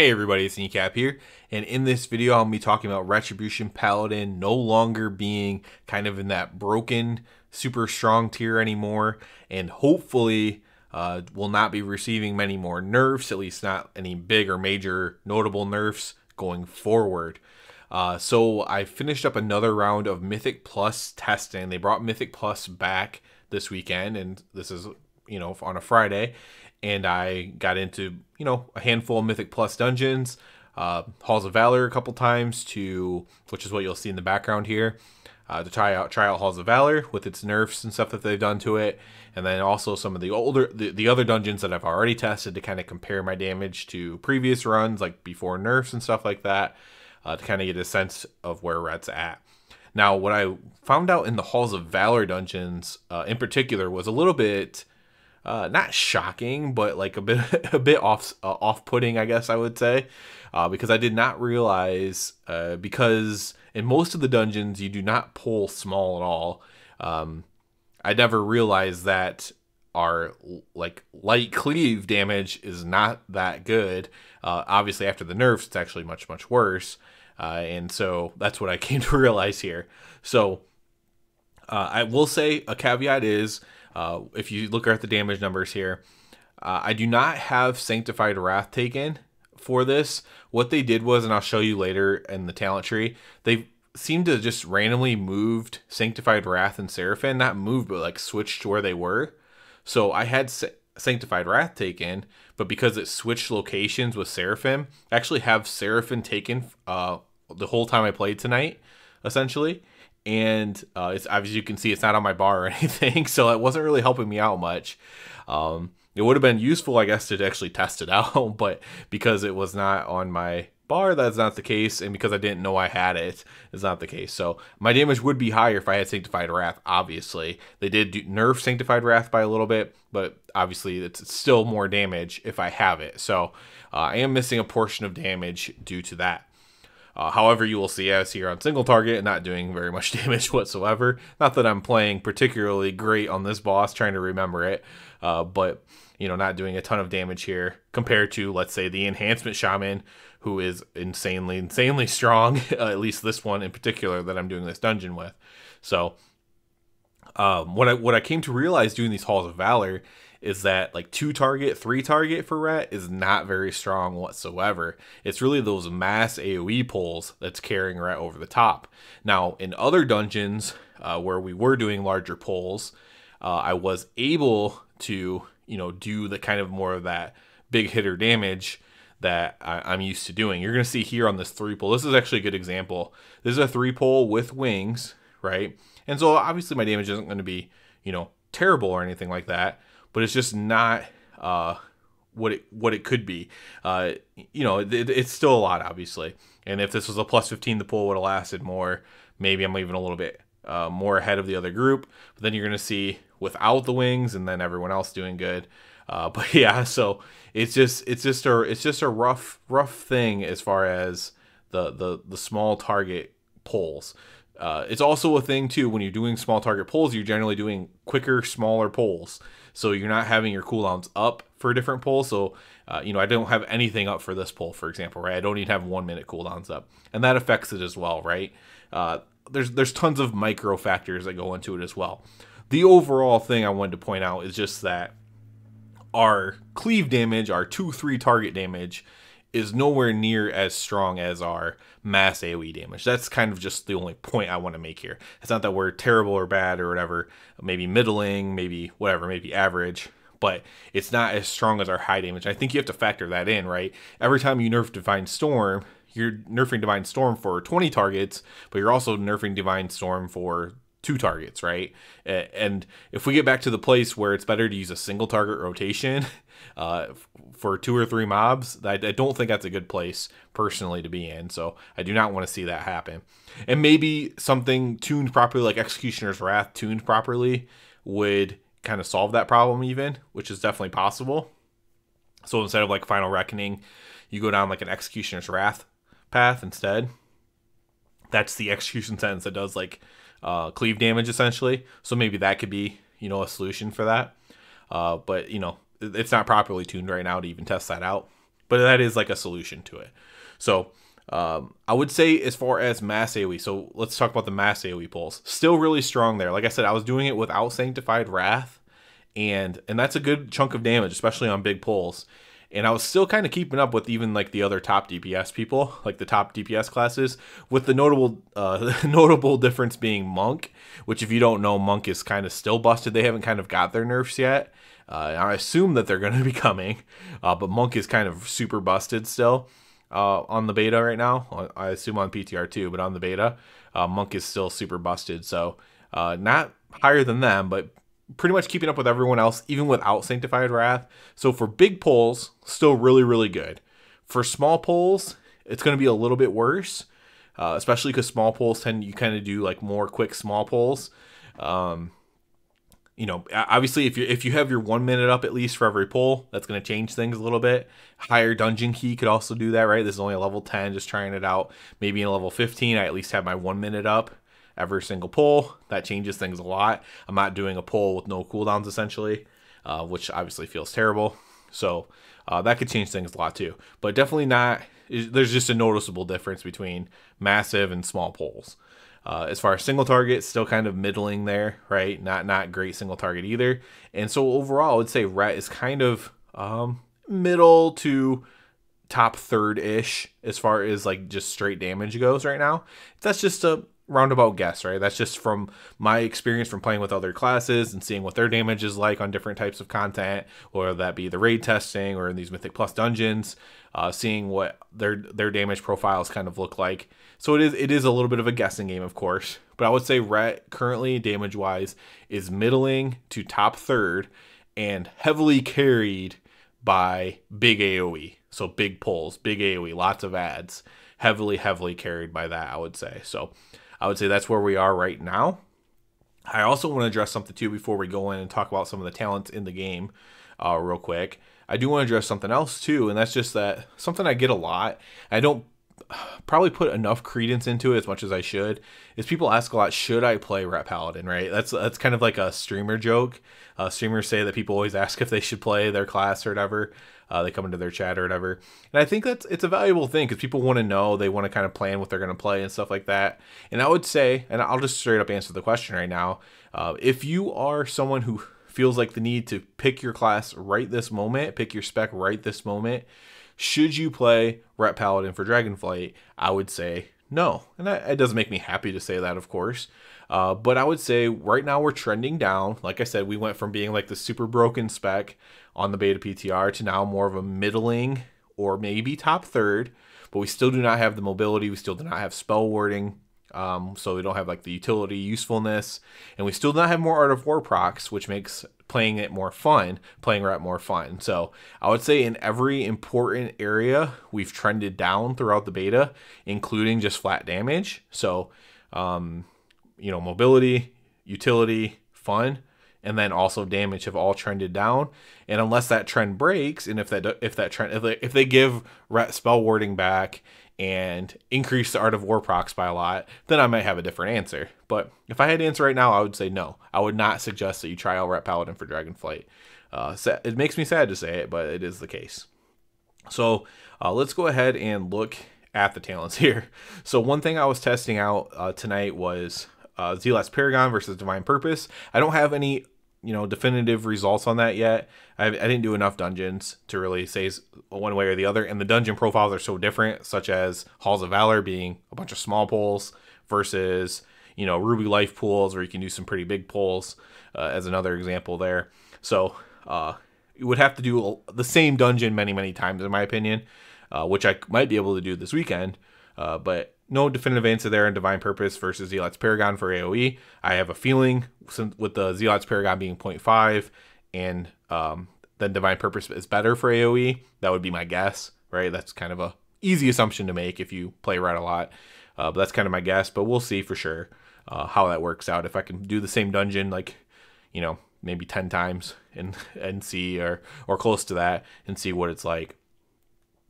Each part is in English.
Hey everybody, it's Kneecap here, and in this video I'll be talking about Retribution Paladin no longer being kind of in that broken, super strong tier anymore, and hopefully uh, will not be receiving many more nerfs, at least not any big or major notable nerfs going forward. Uh, so I finished up another round of Mythic Plus testing. They brought Mythic Plus back this weekend, and this is, you know, on a Friday, and I got into you know a handful of Mythic Plus dungeons, uh, Halls of Valor a couple times to which is what you'll see in the background here. Uh, to try out try out Halls of Valor with its nerfs and stuff that they've done to it, and then also some of the older the, the other dungeons that I've already tested to kind of compare my damage to previous runs, like before nerfs and stuff like that, uh, to kind of get a sense of where Ret's at. Now, what I found out in the Halls of Valor dungeons, uh, in particular, was a little bit uh, not shocking, but like a bit a bit off uh, off putting, I guess I would say, uh, because I did not realize uh, because in most of the dungeons you do not pull small at all. Um, I never realized that our like light cleave damage is not that good. Uh, obviously, after the nerfs, it's actually much much worse, uh, and so that's what I came to realize here. So I will say a caveat is uh, if you look at the damage numbers here, uh, I do not have Sanctified Wrath taken for this. What they did was, and I'll show you later in the talent tree, they seemed to just randomly moved Sanctified Wrath and Seraphim, not moved, but like switched to where they were. So I had Sa- Sanctified Wrath taken, but because it switched locations with Seraphim, I actually have Seraphim taken uh, the whole time I played tonight, essentially and uh, it's you can see, it's not on my bar or anything, so it wasn't really helping me out much. Um, it would have been useful, I guess, to actually test it out, but because it was not on my bar, that's not the case, and because I didn't know I had it, it, is not the case. So my damage would be higher if I had Sanctified Wrath. Obviously, they did nerf Sanctified Wrath by a little bit, but obviously it's still more damage if I have it. So uh, I am missing a portion of damage due to that. Uh, however, you will see us here on single target not doing very much damage whatsoever. Not that I'm playing particularly great on this boss, trying to remember it, uh, but you know, not doing a ton of damage here compared to, let's say, the enhancement shaman, who is insanely, insanely strong. at least this one in particular that I'm doing this dungeon with. So, um, what I what I came to realize doing these halls of valor is that like two target, three target for Ret is not very strong whatsoever. It's really those mass AoE pulls that's carrying Ret over the top. Now, in other dungeons uh, where we were doing larger pulls, uh, I was able to, you know, do the kind of more of that big hitter damage that I, am used to doing. You're going to see here on this three pull. This is actually a good example. This is a three pull with wings, right? And so obviously my damage isn't going to be, you know, terrible or anything like that but it's just not uh, what it what it could be. Uh, you know, it, it's still a lot, obviously. And if this was a plus 15, the pull would have lasted more. Maybe I'm even a little bit uh, more ahead of the other group. But then you're going to see without the wings, and then everyone else doing good. Uh, but yeah, so it's just it's just a it's just a rough rough thing as far as the the the small target pulls. Uh, it's also a thing too when you're doing small target pulls, you're generally doing quicker, smaller pulls. So you're not having your cooldowns up for a different pulls. So, uh, you know, I don't have anything up for this pull, for example, right? I don't even have one minute cooldowns up, and that affects it as well, right? Uh, there's there's tons of micro factors that go into it as well. The overall thing I wanted to point out is just that our cleave damage, our two three target damage, is nowhere near as strong as our mass AoE damage. That's kind of just the only point I want to make here. It's not that we're terrible or bad or whatever, maybe middling, maybe whatever, maybe average, but it's not as strong as our high damage. I think you have to factor that in, right? Every time you nerf Divine Storm, you're nerfing Divine Storm for 20 targets, but you're also nerfing Divine Storm for two targets, right? And if we get back to the place where it's better to use a single target rotation uh, for two or three mobs, I, I don't think that's a good place personally to be in. So I do not want to see that happen. And maybe something tuned properly, like Executioner's Wrath tuned properly, would kind of solve that problem, even, which is definitely possible. So instead of like Final Reckoning, you go down like an Executioner's Wrath path instead. That's the execution sentence that does like uh, cleave damage essentially. So maybe that could be you know a solution for that. Uh, but you know it's not properly tuned right now to even test that out. but that is like a solution to it. So um, I would say as far as mass AoE, so let's talk about the mass AoE pulls. Still really strong there. Like I said, I was doing it without Sanctified Wrath, and and that's a good chunk of damage, especially on big pulls. And I was still kind of keeping up with even like the other top DPS people, like the top DPS classes, with the notable uh, notable difference being Monk, which if you don't know, Monk is kind of still busted. They haven't kind of got their nerfs yet. Uh, I assume that they're going to be coming, uh, but Monk is kind of super busted still uh, on the beta right now. I assume on PTR too, but on the beta, uh, Monk is still super busted. So uh, not higher than them, but pretty much keeping up with everyone else, even without Sanctified Wrath. So for big pulls, still really, really good. For small pulls, it's going to be a little bit worse, uh, especially because small pulls tend you kind of do like more quick small pulls. Um, you know, obviously if you if you have your one minute up at least for every pull, that's going to change things a little bit. Higher dungeon key could also do that, right? This is only a level 10, just trying it out. Maybe in level 15, I at least have my one minute up every single pull. That changes things a lot. I'm not doing a pull with no cooldowns essentially, uh, which obviously feels terrible. So uh, that could change things a lot too. But definitely not. There's just a noticeable difference between massive and small pulls. Uh, as far as single target, still kind of middling there, right? Not not great single target either. And so overall, I would say Ret is kind of um, middle to top third ish as far as like just straight damage goes right now. That's just a roundabout guess, right? That's just from my experience from playing with other classes and seeing what their damage is like on different types of content, whether that be the raid testing or in these Mythic Plus dungeons, uh, seeing what their their damage profiles kind of look like. So it is it is a little bit of a guessing game, of course. But I would say Ret currently damage wise is middling to top third and heavily carried by big AoE. So big pulls, big AoE, lots of ads. Heavily, heavily carried by that, I would say. So I would say that's where we are right now. I also want to address something too before we go in and talk about some of the talents in the game, uh, real quick. I do want to address something else too, and that's just that something I get a lot. I don't probably put enough credence into it as much as I should. Is people ask a lot, should I play Ret Paladin? Right? That's that's kind of like a streamer joke. Uh, streamers say that people always ask if they should play their class or whatever. Uh, they come into their chat or whatever, and I think that's it's a valuable thing because people want to know, they want to kind of plan what they're going to play and stuff like that. And I would say, and I'll just straight up answer the question right now: uh, if you are someone who feels like the need to pick your class right this moment, pick your spec right this moment, should you play Ret Paladin for Dragonflight? I would say no. And that, it doesn't make me happy to say that, of course. Uh, but I would say right now we're trending down. Like I said, we went from being like the super broken spec on the beta PTR to now more of a middling or maybe top third. But we still do not have the mobility. We still do not have spell warding. Um, so we don't have like the utility usefulness, and we still do not have more Art of War procs, which makes playing it more fun, playing Ret more fun. So I would say in every important area, we've trended down throughout the beta, including just flat damage. So, um, you know, mobility, utility, fun, and then also damage have all trended down. And unless that trend breaks, and if that if that trend if they, if they give Ret spell warding back and increase the art of war procs by a lot, then I might have a different answer. But if I had to answer right now, I would say no. I would not suggest that you try out Ret Paladin for Dragonflight. Uh, it makes me sad to say it, but it is the case. So uh, let's go ahead and look at the talents here. So one thing I was testing out uh, tonight was uh, Paragon versus Divine Purpose. I don't have any you know definitive results on that yet. I, I didn't do enough dungeons to really say one way or the other, and the dungeon profiles are so different, such as Halls of Valor being a bunch of small pulls versus you know Ruby Life pools, where you can do some pretty big pulls, uh, as another example there. So uh, you would have to do the same dungeon many many times, in my opinion, uh, which I might be able to do this weekend. Uh, but no definitive answer there in Divine Purpose versus Zealot's Paragon for AoE. I have a feeling with the Zealot's Paragon being 0.5 and um, then Divine Purpose is better for AoE. That would be my guess, right? That's kind of a easy assumption to make if you play Ret a lot. Uh, but that's kind of my guess, but we'll see for sure uh, how that works out. If I can do the same dungeon, like, you know, maybe 10 times and, and see, or, or close to that, and see what it's like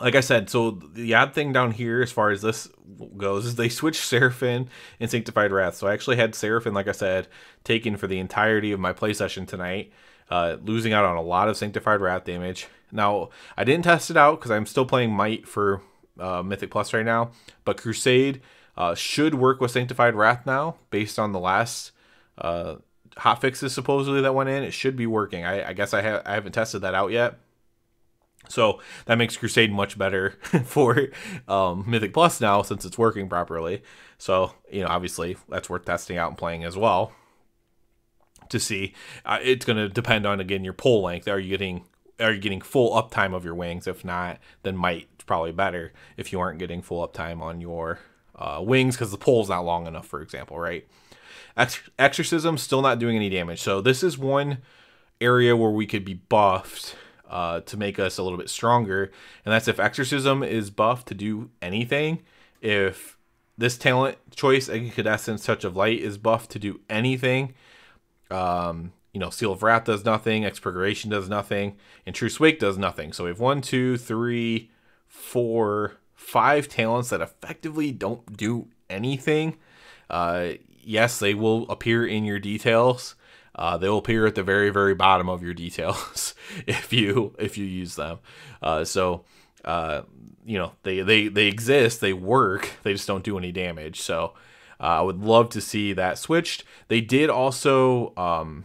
like I said, so the odd thing down here as far as this goes is they switched Seraphim and Sanctified Wrath. So I actually had Seraphim, like I said, taken for the entirety of my play session tonight. uh, losing out on a lot of Sanctified Wrath damage. Now, I didn't test it out because I'm still playing Might for uh, Mythic Plus right now, but Crusade uh, should work with Sanctified Wrath now based on the last uh, hot fixes supposedly that went in. It should be working. I, I guess I, ha- I haven't tested that out yet. So that makes Crusade much better for um, Mythic Plus now since it's working properly. So, you know, obviously that's worth testing out and playing as well to see. Uh, it's going to depend on, again, your pull length. Are you getting are you getting full uptime of your wings? If not, then might probably better if you aren't getting full uptime on your uh, wings because the pole's not long enough, for example, right? Ex- Exorcism still not doing any damage. So this is one area where we could be buffed uh, to make us a little bit stronger, and that's if Exorcism is buffed to do anything. If this talent choice, Incandescence Touch of Light, is buffed to do anything. Um, you know, Seal of Wrath does nothing, Expurgation does nothing, and Truth's Wake does nothing. So we have one, two, three, four, five talents that effectively don't do anything. Uh, yes, they will appear in your details. Uh, they will appear at the very, very bottom of your details if you if you use them. Uh, so uh, you know they, they they exist, they work, they just don't do any damage. So uh, I would love to see that switched. They did also um,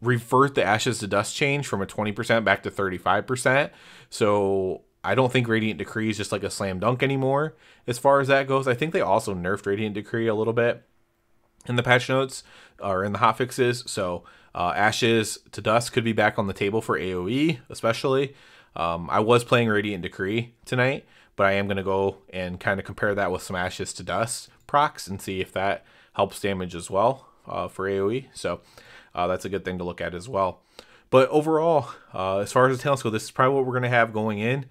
revert the ashes to dust change from a 20% back to 35%. So I don't think Radiant Decree is just like a slam dunk anymore as far as that goes. I think they also nerfed Radiant Decree a little bit in the patch notes or in the hot fixes. So uh, Ashes to Dust could be back on the table for AoE, especially. Um, I was playing Radiant Decree tonight, but I am going to go and kind of compare that with some Ashes to Dust procs and see if that helps damage as well uh, for AoE. So uh, that's a good thing to look at as well. But overall, uh, as far as the talents go, this is probably what we're going to have going in.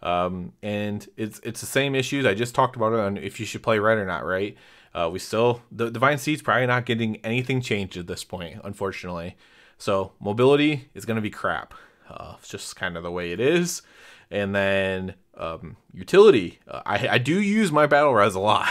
Um, and it's it's the same issues I just talked about it on if you should play Ret or not, right? Uh, we still the Divine Steed's probably not getting anything changed at this point, unfortunately. So mobility is going to be crap. Uh, it's just kind of the way it is. And then um, utility, uh, I, I do use my battle res a lot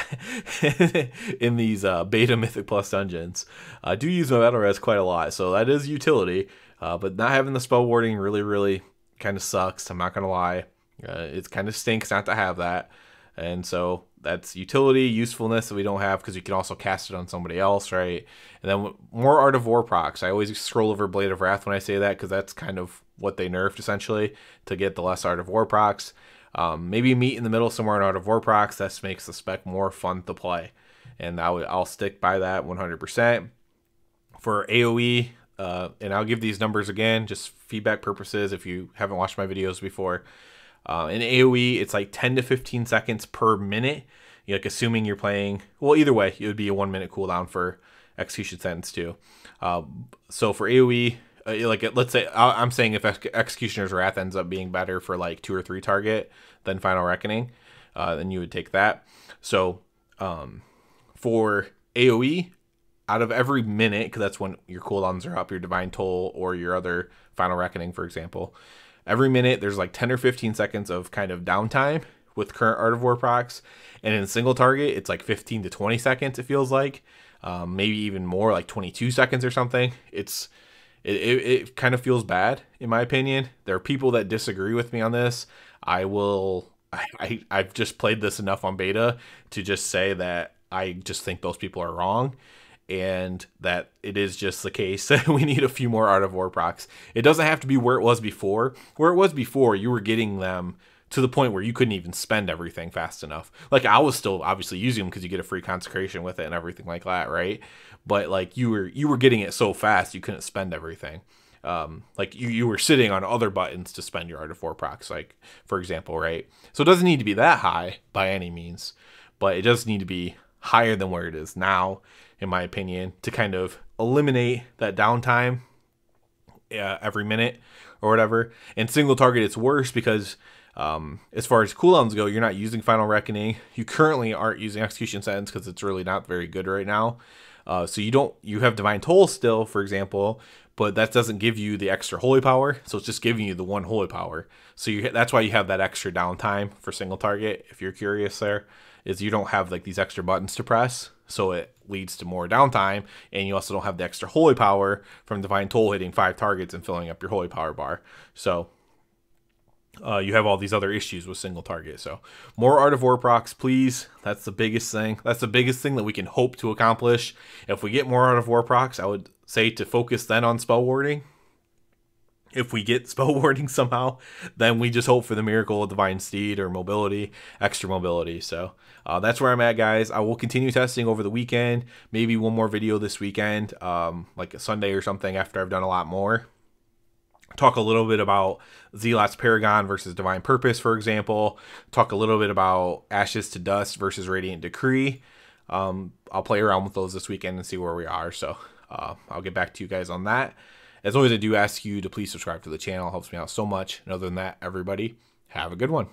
in these uh, beta mythic plus dungeons. I do use my battle res quite a lot, so that is utility. Uh, but not having the spell warding really, really kind of sucks. I'm not gonna lie. Uh, it kind of stinks not to have that. And so that's utility, usefulness that we don't have because you can also cast it on somebody else, right? And then more Art of War procs. I always scroll over Blade of Wrath when I say that because that's kind of what they nerfed essentially to get the less Art of War procs. Um, maybe meet in the middle somewhere in Art of War procs. That makes the spec more fun to play. And I would, I'll stick by that 100%. For AoE, uh, and I'll give these numbers again, just feedback purposes if you haven't watched my videos before. Uh, in AoE, it's like 10 to 15 seconds per minute. you like assuming you're playing. Well, either way, it would be a one minute cooldown for execution sentence too. Uh, so for AoE, uh, like let's say I'm saying if Executioner's Wrath ends up being better for like two or three target than Final Reckoning, uh, then you would take that. So um, for AoE, out of every minute, because that's when your cooldowns are up, your Divine Toll or your other Final Reckoning, for example, every minute there's like 10 or 15 seconds of kind of downtime with current Art of War procs, and in single target it's like 15 to 20 seconds. It feels like, um, maybe even more, like 22 seconds or something. It's it, it, it kind of feels bad in my opinion. There are people that disagree with me on this. I will. I, I I've just played this enough on beta to just say that I just think those people are wrong and that it is just the case that we need a few more Art of War procs. It doesn't have to be where it was before. Where it was before, you were getting them to the point where you couldn't even spend everything fast enough. Like I was still obviously using them because you get a free consecration with it and everything like that, right? But like you were you were getting it so fast you couldn't spend everything. Um, like you, you were sitting on other buttons to spend your Art of War procs, like for example, right? So it doesn't need to be that high by any means, but it does need to be higher than where it is now in my opinion, to kind of eliminate that downtime uh, every minute or whatever. And single target, it's worse because um, as far as cooldowns go, you're not using Final Reckoning. You currently aren't using Execution Sentence because it's really not very good right now. Uh, so you don't you have Divine Toll still, for example, but that doesn't give you the extra holy power. So it's just giving you the one holy power. So you that's why you have that extra downtime for single target. If you're curious, there is you don't have like these extra buttons to press so it leads to more downtime, and you also don't have the extra holy power from Divine Toll hitting five targets and filling up your holy power bar. So uh, you have all these other issues with single target. So more Art of War procs, please. That's the biggest thing. That's the biggest thing that we can hope to accomplish. If we get more Art of War procs, I would say to focus then on spell warding. If we get spell warding somehow, then we just hope for the miracle of Divine Steed or mobility, extra mobility. So uh, that's where I'm at, guys. I will continue testing over the weekend. Maybe one more video this weekend, um, like a Sunday or something after I've done a lot more talk a little bit about Zealot's Paragon versus Divine Purpose, for example. Talk a little bit about Ashes to Dust versus Radiant Decree. Um, I'll play around with those this weekend and see where we are. So uh, I'll get back to you guys on that. As always, I do ask you to please subscribe to the channel. It helps me out so much. And other than that, everybody, have a good one.